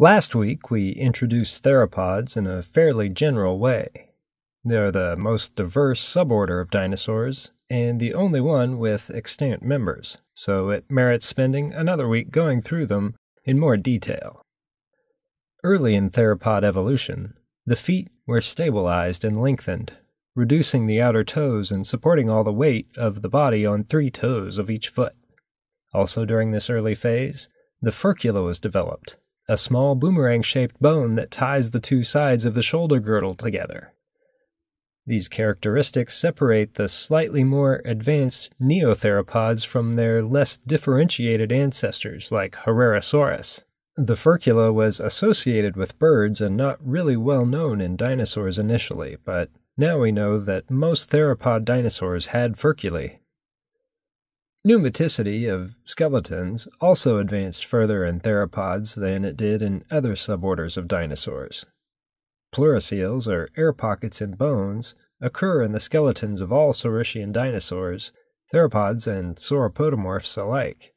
Last week, we introduced theropods in a fairly general way. They are the most diverse suborder of dinosaurs, and the only one with extant members, so it merits spending another week going through them in more detail. Early in theropod evolution, the feet were stabilized and lengthened, reducing the outer toes and supporting all the weight of the body on three toes of each foot. Also, during this early phase, the furcula was developed, a small boomerang shaped bone that ties the two sides of the shoulder girdle together. These characteristics separate the slightly more advanced neotheropods from their less differentiated ancestors like Herrerasaurus. The furcula was associated with birds and not really well known in dinosaurs initially, but now we know that most theropod dinosaurs had furculae. Pneumaticity of skeletons also advanced further in theropods than it did in other suborders of dinosaurs. Pleurocoels, or air pockets in bones, occur in the skeletons of all Saurischian dinosaurs, theropods and sauropodomorphs alike.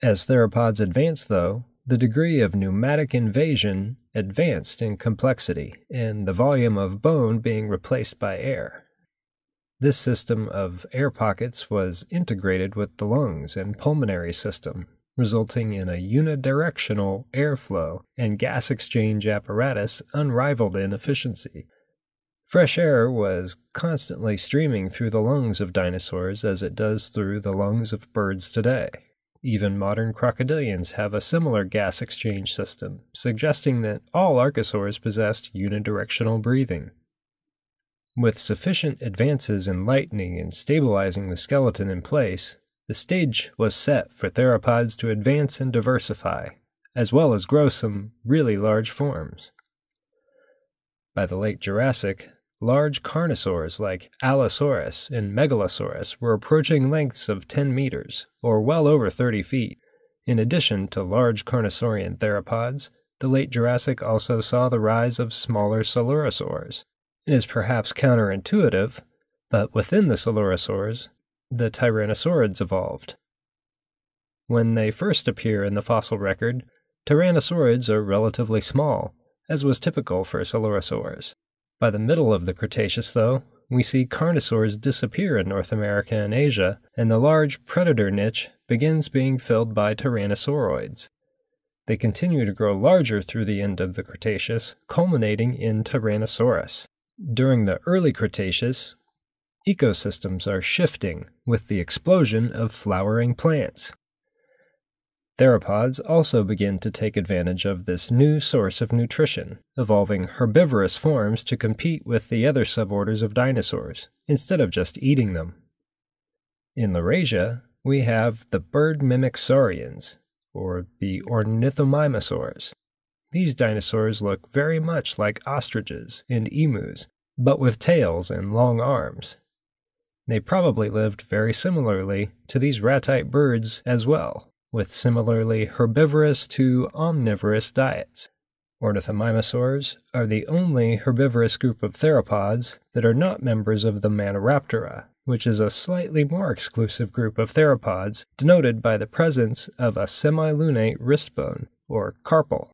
As theropods advanced, though, the degree of pneumatic invasion advanced in complexity, and the volume of bone being replaced by air. This system of air pockets was integrated with the lungs and pulmonary system, resulting in a unidirectional airflow and gas exchange apparatus unrivaled in efficiency. Fresh air was constantly streaming through the lungs of dinosaurs as it does through the lungs of birds today. Even modern crocodilians have a similar gas exchange system, suggesting that all archosaurs possessed unidirectional breathing. With sufficient advances in lightening and stabilizing the skeleton in place, the stage was set for theropods to advance and diversify, as well as grow some really large forms. By the late Jurassic, large carnosaurs like Allosaurus and Megalosaurus were approaching lengths of 10 meters, or well over 30 feet. In addition to large carnosaurian theropods, the late Jurassic also saw the rise of smaller it is perhaps counterintuitive, but within the coelurosaurs, the tyrannosaurids evolved. When they first appear in the fossil record, tyrannosaurids are relatively small, as was typical for coelurosaurs. By the middle of the Cretaceous, though, we see carnosaurs disappear in North America and Asia, and the large predator niche begins being filled by tyrannosauroids. They continue to grow larger through the end of the Cretaceous, culminating in Tyrannosaurus. During the early Cretaceous, ecosystems are shifting with the explosion of flowering plants. Theropods also begin to take advantage of this new source of nutrition, evolving herbivorous forms to compete with the other suborders of dinosaurs, instead of just eating them. In Laurasia, we have the bird mimic saurians, or the ornithomimosaurs, these dinosaurs look very much like ostriches and emus, but with tails and long arms. They probably lived very similarly to these ratite birds as well, with similarly herbivorous to omnivorous diets. Ornithomimosaurs are the only herbivorous group of theropods that are not members of the Maniraptora, which is a slightly more exclusive group of theropods denoted by the presence of a semilunate wrist bone, or carpal.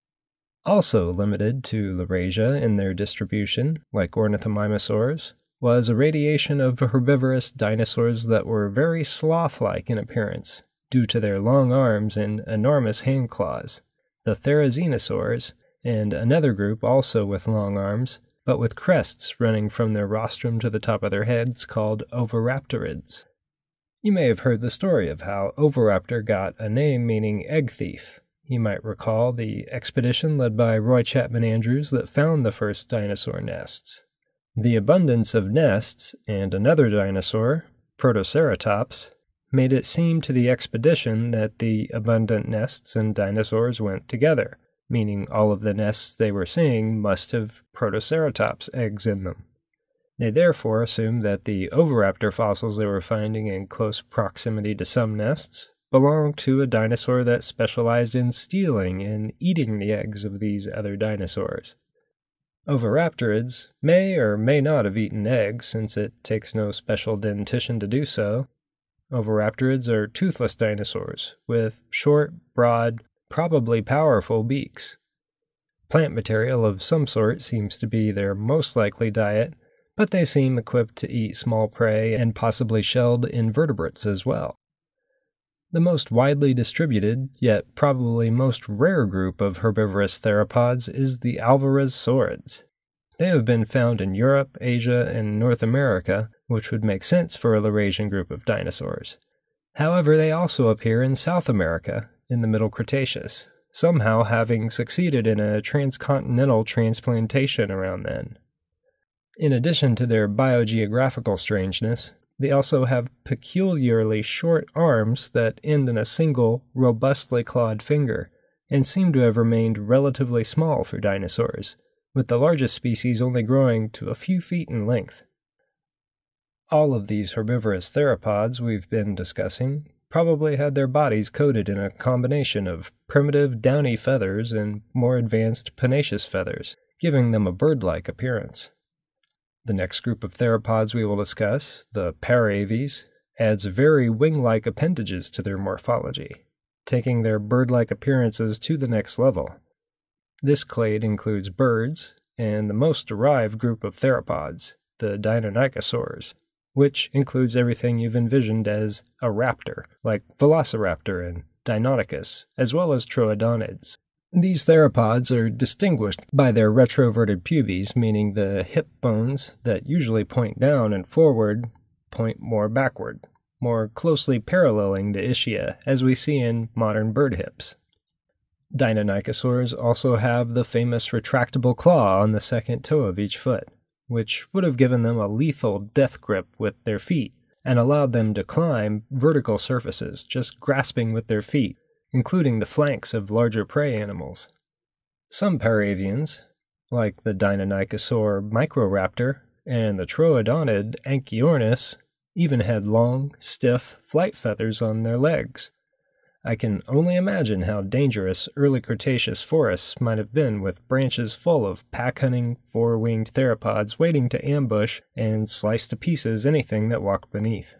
Also limited to Laurasia in their distribution, like ornithomimosaurs, was a radiation of herbivorous dinosaurs that were very sloth like in appearance due to their long arms and enormous hand claws, the therizinosaurs, and another group also with long arms, but with crests running from their rostrum to the top of their heads called oviraptorids. You may have heard the story of how Oviraptor got a name meaning egg thief, you might recall the expedition led by Roy Chapman Andrews that found the first dinosaur nests. The abundance of nests and another dinosaur, Protoceratops, made it seem to the expedition that the abundant nests and dinosaurs went together, meaning all of the nests they were seeing must have Protoceratops eggs in them. They therefore assumed that the Oviraptor fossils they were finding in close proximity to some nests belonged to a dinosaur that specialized in stealing and eating the eggs of these other dinosaurs. Oviraptorids may or may not have eaten eggs, since it takes no special dentition to do so. Oviraptorids are toothless dinosaurs with short, broad, probably powerful beaks, Plant material of some sort seems to be their most likely diet, but they seem equipped to eat small prey and possibly shelled invertebrates as well. The most widely distributed, yet probably most rare group of herbivorous theropods is the Alvarezsaurids. They have been found in Europe, Asia, and North America, which would make sense for a Laurasian group of dinosaurs. However, they also appear in South America in the Middle Cretaceous, somehow having succeeded in a transcontinental transplantation around then. In addition to their biogeographical strangeness, they also have peculiarly short arms that end in a single, robustly clawed finger, and seem to have remained relatively small for dinosaurs, with the largest species only growing to a few feet in length. All of these herbivorous theropods we've been discussing probably had their bodies coated in a combination of primitive downy feathers and more advanced pennaceous feathers, giving them a bird like appearance. The next group of theropods we will discuss, the Paraves, adds very wing like appendages to their morphology, taking their bird like appearances to the next level. This clade includes birds and the most derived group of theropods, the Deinonychosaurs, which includes everything you've envisioned as a raptor, like Velociraptor and Deinonychus, as well as Troodontids. These theropods are distinguished by their retroverted pubes, meaning the hip bones that usually point down and forward point more backward, more closely paralleling the ischia as we see in modern bird hips. Deinonychosaurs also have the famous retractable claw on the second toe of each foot, which would have given them a lethal death grip with their feet and allowed them to climb vertical surfaces, just grasping with their feet, including the flanks of larger prey animals. Some Paravians, like the Deinonychosaur Microraptor and the troodontid Anchiornis, even had long, stiff flight feathers on their legs, I can only imagine how dangerous early Cretaceous forests might have been with branches full of pack hunting, four winged theropods waiting to ambush and slice to pieces anything that walked beneath.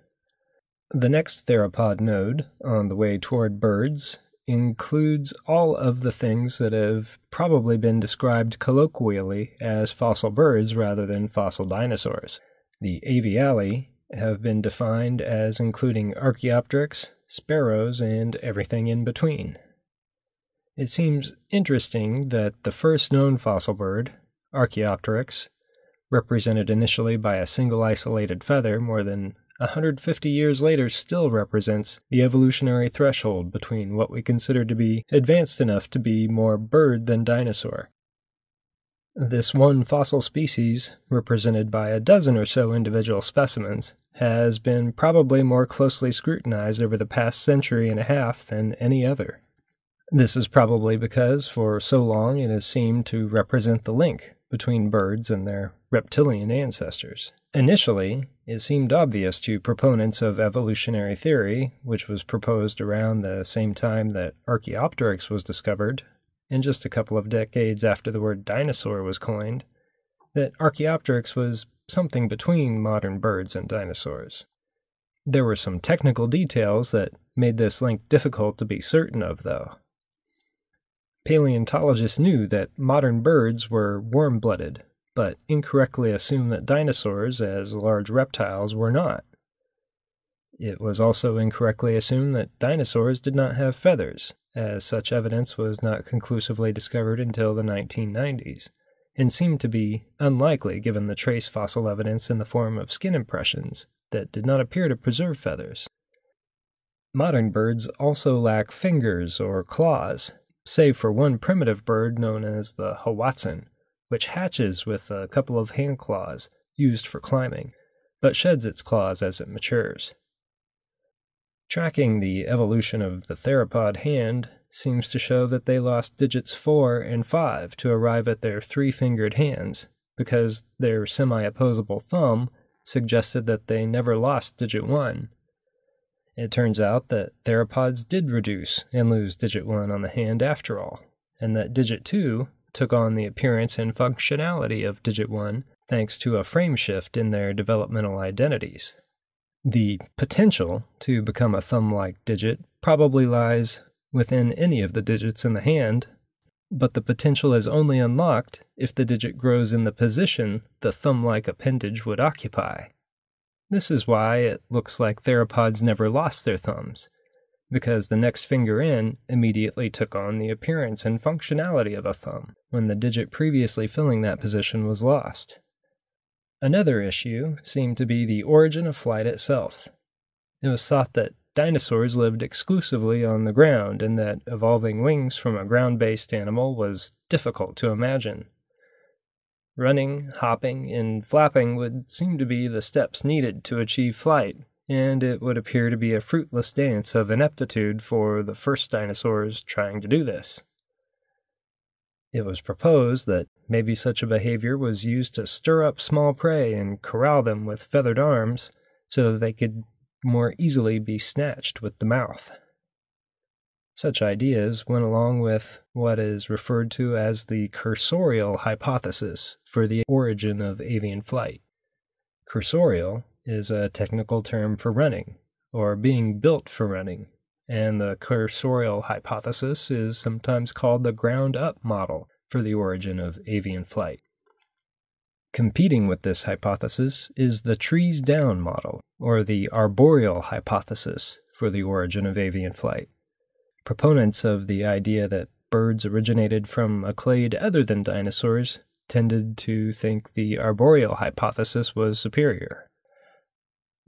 The next theropod node, on the way toward birds, includes all of the things that have probably been described colloquially as fossil birds rather than fossil dinosaurs. The Avialae have been defined as including Archaeopteryx, sparrows, and everything in between. It seems interesting that the first known fossil bird, Archaeopteryx, represented initially by a single isolated feather more than 150 years later still represents the evolutionary threshold between what we consider to be advanced enough to be more bird than dinosaur. This one fossil species, represented by a dozen or so individual specimens, has been probably more closely scrutinized over the past century and a half than any other. This is probably because for so long it has seemed to represent the link between birds and their reptilian ancestors. Initially, it seemed obvious to proponents of evolutionary theory, which was proposed around the same time that Archaeopteryx was discovered, and just a couple of decades after the word dinosaur was coined, that Archaeopteryx was something between modern birds and dinosaurs. There were some technical details that made this link difficult to be certain of, though. Paleontologists knew that modern birds were warm blooded, but incorrectly assumed that dinosaurs, as large reptiles, were not. It was also incorrectly assumed that dinosaurs did not have feathers, as such evidence was not conclusively discovered until the 1990s and seemed to be unlikely given the trace fossil evidence in the form of skin impressions that did not appear to preserve feathers. Modern birds also lack fingers or claws, save for one primitive bird known as the hoatzin, which hatches with a couple of hand claws used for climbing, but sheds its claws as it matures. Tracking the evolution of the theropod hand seems to show that they lost digits 4 and 5 to arrive at their three fingered hands, because their semi opposable thumb suggested that they never lost digit 1. It turns out that theropods did reduce and lose digit 1 on the hand after all, and that digit 2 took on the appearance and functionality of digit 1 thanks to a frame shift in their developmental identities. The potential to become a thumb like digit probably lies within any of the digits in the hand, but the potential is only unlocked if the digit grows in the position the thumb like appendage would occupy. This is why it looks like theropods never lost their thumbs, because the next finger in immediately took on the appearance and functionality of a thumb when the digit previously filling that position was lost. Another issue seemed to be the origin of flight itself. It was thought that dinosaurs lived exclusively on the ground and that evolving wings from a ground based animal was difficult to imagine. Running, hopping, and flapping would seem to be the steps needed to achieve flight, and it would appear to be a fruitless dance of ineptitude for the first dinosaurs trying to do this. It was proposed that maybe such a behavior was used to stir up small prey and corral them with feathered arms so that they could more easily be snatched with the mouth. Such ideas went along with what is referred to as the cursorial hypothesis for the origin of avian flight. Cursorial is a technical term for running, or being built for running, and the cursorial hypothesis is sometimes called the ground up model for the origin of avian flight. Competing with this hypothesis is the trees down model, or the arboreal hypothesis for the origin of avian flight. Proponents of the idea that birds originated from a clade other than dinosaurs tended to think the arboreal hypothesis was superior.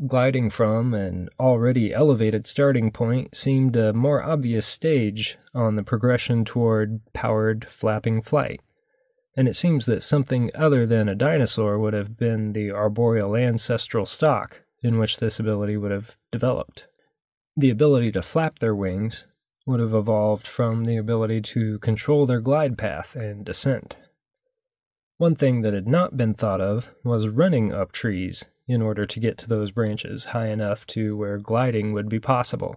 Gliding from an already elevated starting point seemed a more obvious stage on the progression toward powered, flapping flight and it seems that something other than a dinosaur would have been the arboreal ancestral stock in which this ability would have developed. The ability to flap their wings would have evolved from the ability to control their glide path and descent. One thing that had not been thought of was running up trees in order to get to those branches high enough to where gliding would be possible.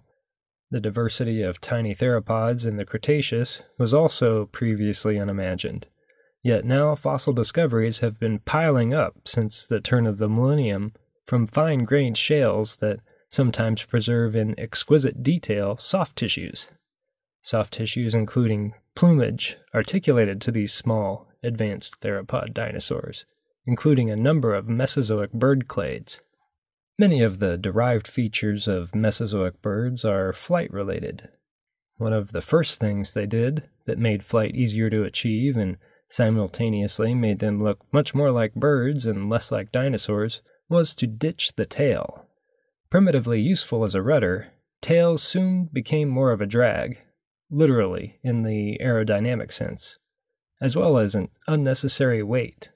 The diversity of tiny theropods in the Cretaceous was also previously unimagined Yet now fossil discoveries have been piling up since the turn of the millennium from fine grained shales that sometimes preserve in exquisite detail soft tissues. Soft tissues including plumage articulated to these small, advanced theropod dinosaurs, including a number of Mesozoic bird clades. Many of the derived features of Mesozoic birds are flight related. One of the first things they did that made flight easier to achieve and simultaneously made them look much more like birds and less like dinosaurs, was to ditch the tail. Primitively useful as a rudder, tails soon became more of a drag, literally in the aerodynamic sense, as well as an unnecessary weight,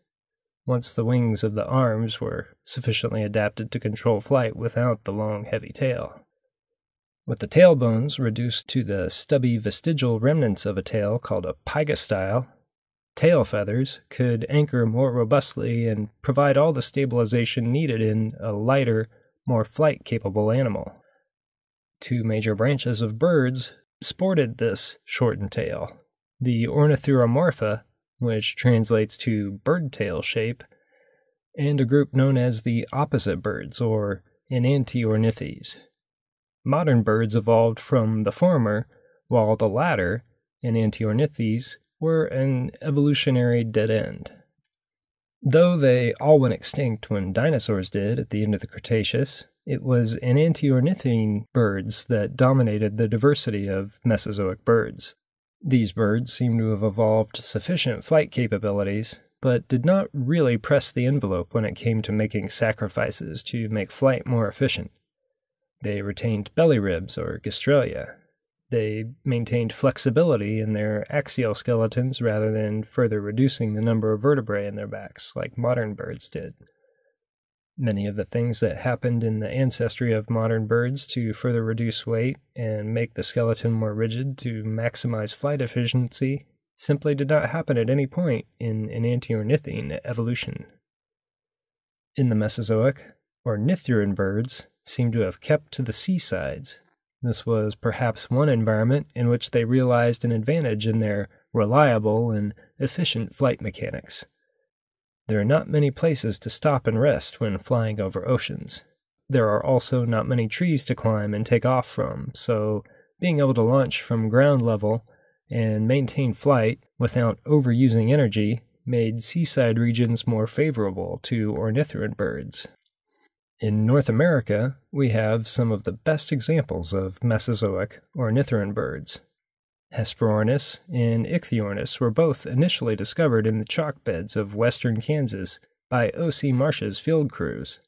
once the wings of the arms were sufficiently adapted to control flight without the long, heavy tail. With the tail bones reduced to the stubby vestigial remnants of a tail called a pygostyle, tail feathers could anchor more robustly and provide all the stabilization needed in a lighter, more flight capable animal. Two major branches of birds sported this shortened tail the Ornithuromorpha, which translates to bird tail shape, and a group known as the opposite birds, or Enantiornithes. Modern birds evolved from the former, while the latter, Enantiornithes, were an evolutionary dead end. Though they all went extinct when dinosaurs did at the end of the Cretaceous, it was enantiornithine birds that dominated the diversity of Mesozoic birds. These birds seem to have evolved sufficient flight capabilities, but did not really press the envelope when it came to making sacrifices to make flight more efficient. They retained belly ribs or gastralia, they maintained flexibility in their axial skeletons rather than further reducing the number of vertebrae in their backs, like modern birds did. Many of the things that happened in the ancestry of modern birds to further reduce weight and make the skeleton more rigid to maximize flight efficiency simply did not happen at any point in enantiornithine evolution. In the Mesozoic, ornithuran birds seem to have kept to the seasides this was perhaps one environment in which they realized an advantage in their reliable and efficient flight mechanics. There are not many places to stop and rest when flying over oceans. There are also not many trees to climb and take off from, so being able to launch from ground level and maintain flight without overusing energy made seaside regions more favorable to ornithuran birds. In North America, we have some of the best examples of Mesozoic ornithuran birds. Hesperornis and Ichthyornis were both initially discovered in the chalk beds of western Kansas by O.C. Marsh's field crews.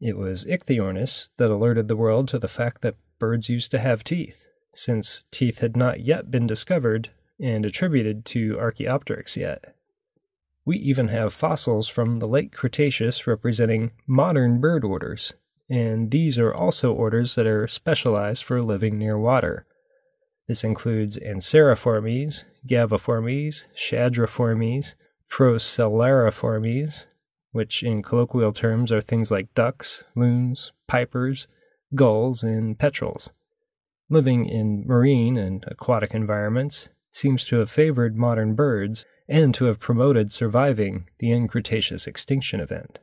It was Ichthyornis that alerted the world to the fact that birds used to have teeth, since teeth had not yet been discovered and attributed to Archaeopteryx yet. We even have fossils from the late Cretaceous representing modern bird orders, and these are also orders that are specialized for living near water. This includes Anseriformes, Gaviiformes, Charadriiformes, Procellariiformes, which in colloquial terms are things like ducks, loons, pipers, gulls, and petrels. Living in marine and aquatic environments seems to have favored modern birds and to have promoted surviving the end Cretaceous extinction event.